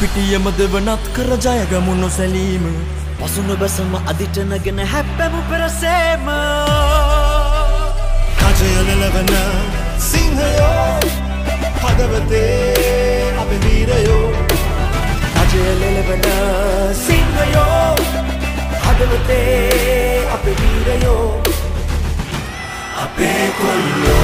පිටියම දෙවනත් කර ජයගමු නොසැලීම. පසුන බැසම අධිටනගෙන හැප්පැමු පෙරසේම. කජයලලවන සිංහයෝ හදවතේ අප වීරයෝ අජයලෙලවන සිංහයෝ හදවතේ අප වීරයෝ අපේ කොල්ලෝ